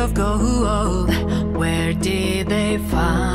of gold. Where did they find?